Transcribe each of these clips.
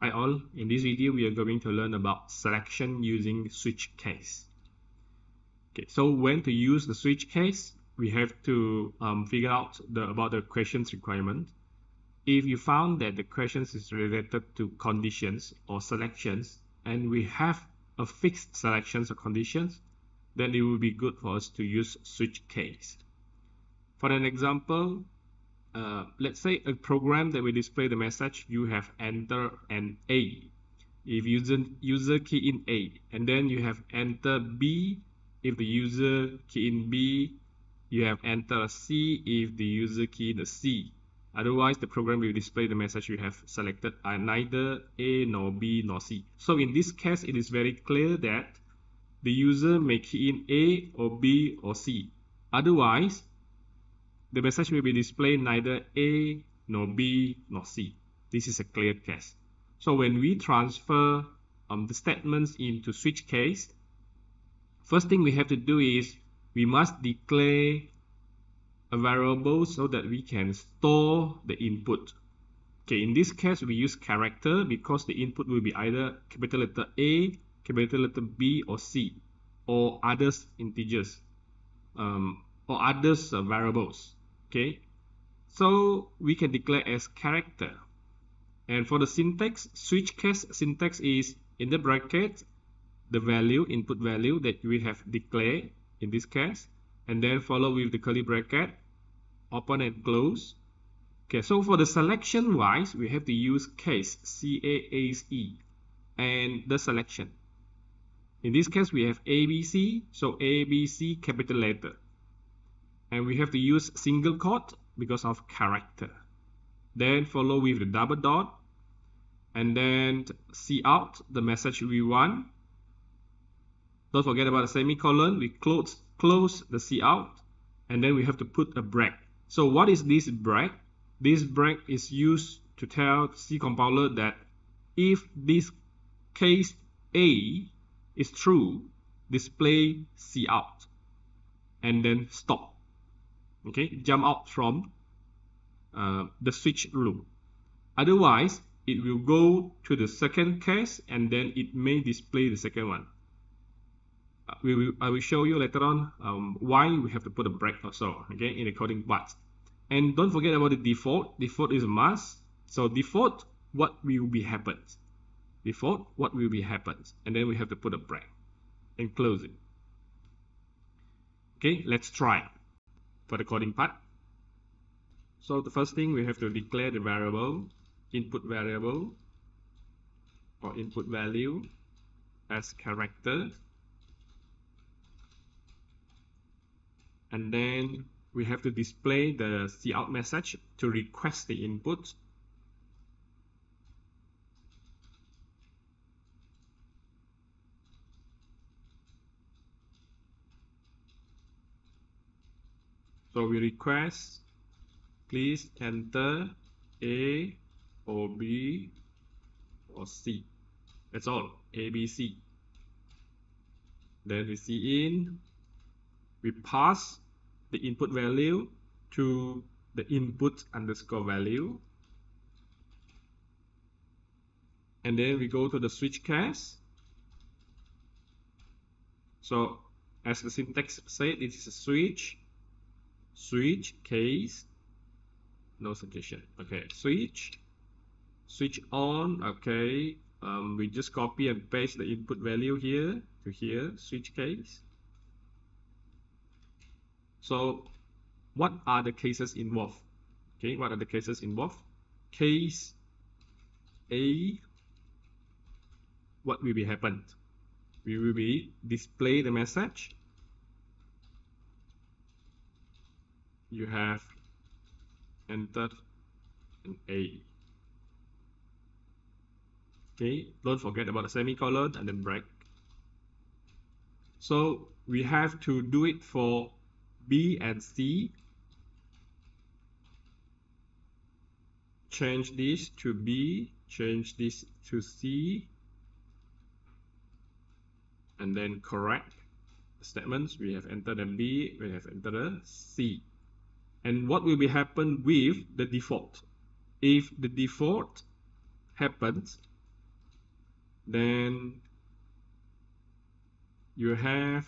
Hi all, in this video we are going to learn about selection using switch case. Okay, so when to use the switch case, we have to um, figure out the, about the questions requirement. If you found that the questions is related to conditions or selections and we have a fixed selections or conditions, then it will be good for us to use switch case. For an example, uh, let's say a program that will display the message you have entered an A. If user user key in A and then you have enter B. If the user key in B you have enter C. If the user key in C. Otherwise the program will display the message you have selected are neither A nor B nor C. So in this case it is very clear that the user may key in A or B or C. Otherwise the message will be displayed neither A nor B nor C. This is a clear case. So when we transfer um, the statements into switch case, first thing we have to do is we must declare a variable so that we can store the input. Okay, in this case we use character because the input will be either capital letter A, capital letter B or C or others integers um, or others uh, variables okay? So we can declare as character. And for the syntax switch case syntax is in the bracket the value input value that we have declared in this case. And then follow with the curly bracket open and close. Okay so for the selection wise we have to use case c-a-s-e and the selection. In this case we have abc so abc capital letter and we have to use single quote because of character. Then follow with the double dot. And then cout the message we want. Don't forget about the semicolon. We close close the cout. And then we have to put a break. So what is this break? This break is used to tell C compiler that if this case A is true display cout. And then stop okay jump out from uh, the switch loop otherwise it will go to the second case and then it may display the second one. Uh, we will, I will show you later on um, why we have to put a break or so okay in the coding part and don't forget about the default. Default is a must. So default what will be happens default what will be happens and then we have to put a break and close it. Okay let's try for the coding part. So the first thing we have to declare the variable input variable or input value as character and then we have to display the cout message to request the input So we request please enter A or B or C. That's all, A, B, C. Then we cin, we pass the input value to the input underscore value. And then we go to the switch case. So as the syntax said, it is a switch switch case. No suggestion. Okay switch. Switch on. Okay um, we just copy and paste the input value here to here. Switch case. So what are the cases involved? Okay what are the cases involved? Case a what will be happened? We will be display the message you have entered an A. Okay, don't forget about the semicolon and then break. So we have to do it for B and C. Change this to B, change this to C, and then correct the statements. We have entered a B, we have entered a C and what will be happen with the default? If the default happens then you have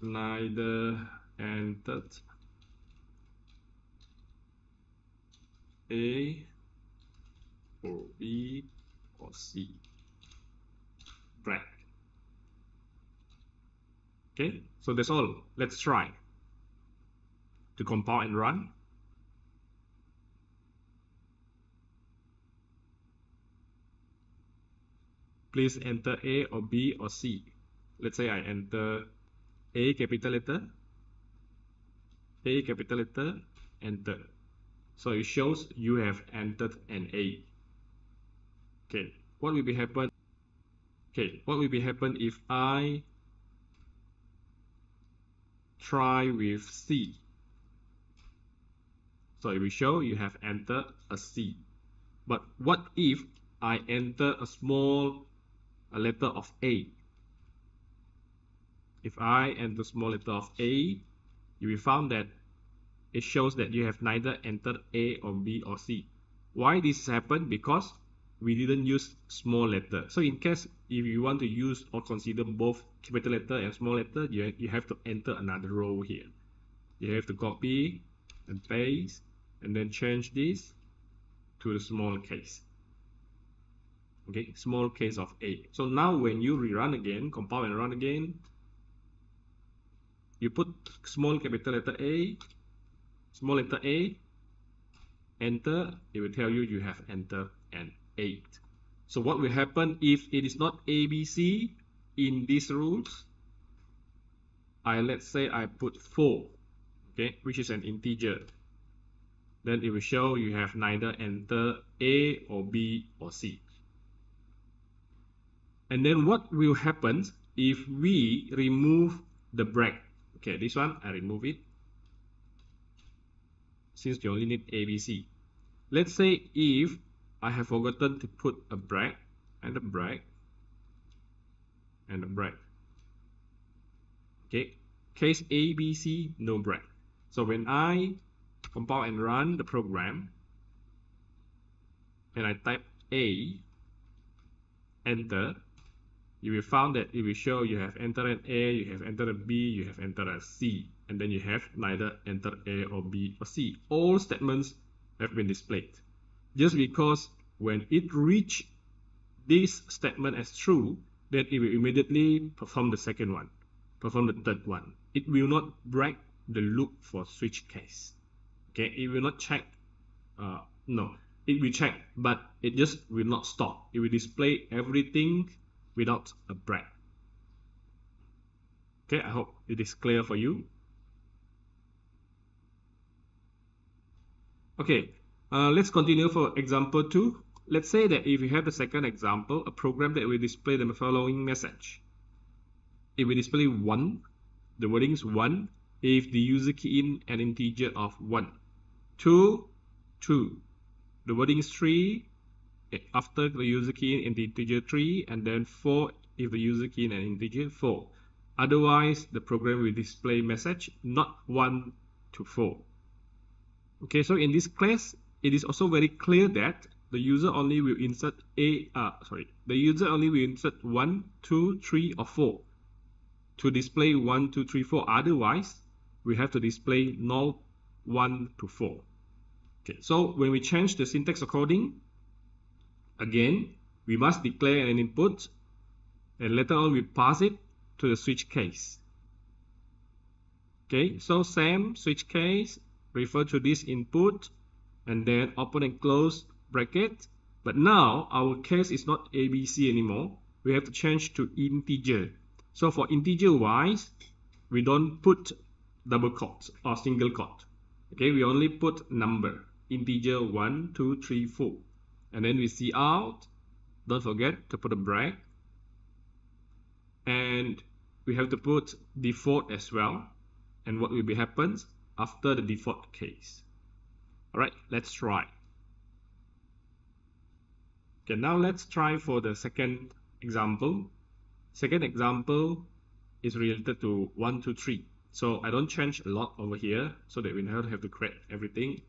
neither entered A or B or C break okay so that's all let's try to compile and run please enter A or B or C. Let's say I enter A capital letter, A capital letter, enter. So it shows you have entered an A. Okay, what will be happen? Okay, what will be happen if I try with C? So it will show you have entered a C. But what if I enter a small a letter of A. If I enter a small letter of A, you will find that it shows that you have neither entered A or B or C. Why this happened? Because we didn't use small letter. So in case if you want to use or consider both capital letter and small letter, you, you have to enter another row here. You have to copy and paste and then change this to the small case okay small case of a so now when you rerun again compile and run again you put small capital letter a small letter a enter it will tell you you have entered an 8 so what will happen if it is not abc in these rules? I let's say I put 4 okay which is an integer. Then it will show you have neither enter A or B or C. And then what will happen if we remove the break okay this one I remove it. Since you only need ABC let's say if I have forgotten to put a break and a break and a break okay case ABC no break so when I compile and run the program and I type A enter you will find that it will show you have entered an A, you have entered a B, you have entered a C, and then you have neither entered A or B or C. All statements have been displayed. Just because when it reach this statement as true, then it will immediately perform the second one, perform the third one. It will not break the loop for switch case. Okay, it will not check. Uh, no, it will check, but it just will not stop. It will display everything without a break. Okay, I hope it is clear for you. Okay, uh, let's continue for example 2. Let's say that if you have the second example, a program that will display the following message. It will display 1, the wording is 1, if the user key in an integer of 1. 2, 2, the wording is 3, after the user key in integer 3 and then 4 if the user key in an integer 4 otherwise the program will display message not 1 to 4 okay so in this case it is also very clear that the user only will insert a uh, sorry the user only will insert 1 2 3 or 4 to display 1 2 3 4 otherwise we have to display null 1 to 4 okay so when we change the syntax according Again, we must declare an input and later on we pass it to the switch case. Okay, so same switch case, refer to this input and then open and close bracket. But now our case is not ABC anymore. We have to change to integer. So for integer wise, we don't put double quotes or single quote. Okay, we only put number, integer 1, 2, 3, 4 and then we cout don't forget to put a break and we have to put default as well and what will be happens after the default case alright let's try okay now let's try for the second example second example is related to 1 2 3 so I don't change a lot over here so that we don't have to create everything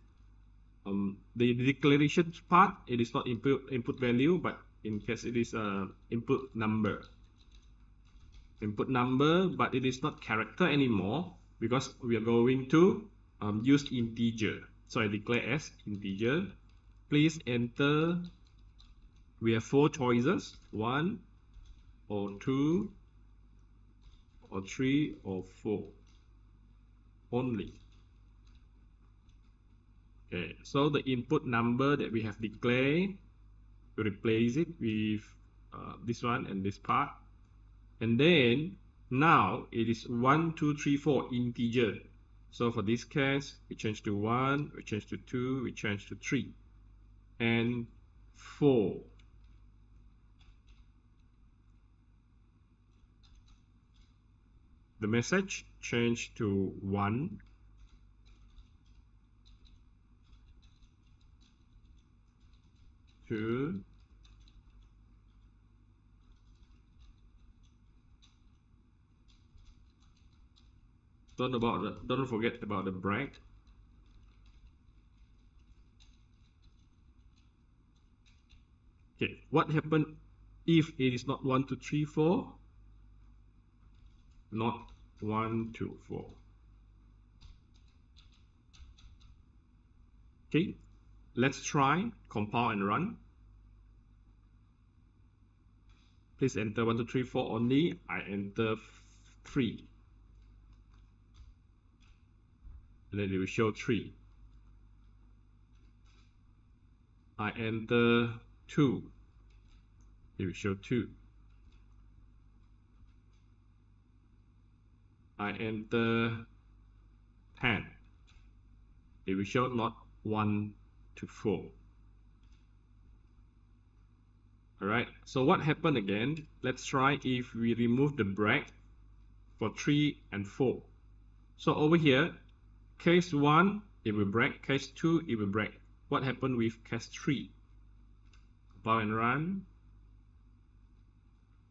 um, the declaration part, it is not input input value, but in case it is a input number. Input number, but it is not character anymore because we are going to um, use integer. So I declare as integer. Please enter. We have four choices: one, or two, or three, or four. Only. Okay, so the input number that we have declared, we replace it with uh, this one and this part. And then now it is 1, 2, 3, 4 integer. So for this case, we change to 1, we change to 2, we change to 3, and 4. The message changed to 1 two don't about the, don't forget about the break okay what happened if it is not 1 2 3 4 not 1 2 4 okay Let's try compile and run. Please enter 1, 2, 3, 4 only. I enter 3. And then it will show 3. I enter 2. It will show 2. I enter 10. It will show not 1 to 4. Alright, so what happened again? Let's try if we remove the break for 3 and 4. So over here, case 1, it will break. Case 2, it will break. What happened with case 3? Compile and run.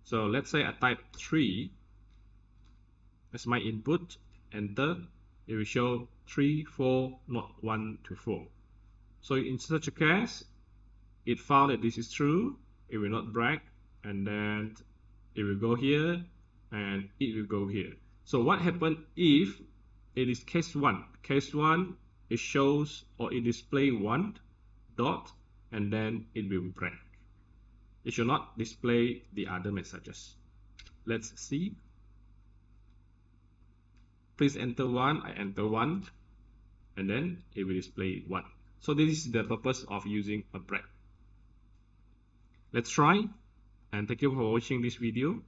So let's say I type 3 as my input, enter, it will show 3, 4, not 1 to 4. So in such a case, it found that this is true, it will not break, and then it will go here, and it will go here. So what happened if it is case 1? Case 1, it shows or it display 1 dot, and then it will break. It should not display the other messages. Let's see. Please enter 1, I enter 1, and then it will display 1. So this is the purpose of using a break. Let's try and thank you for watching this video.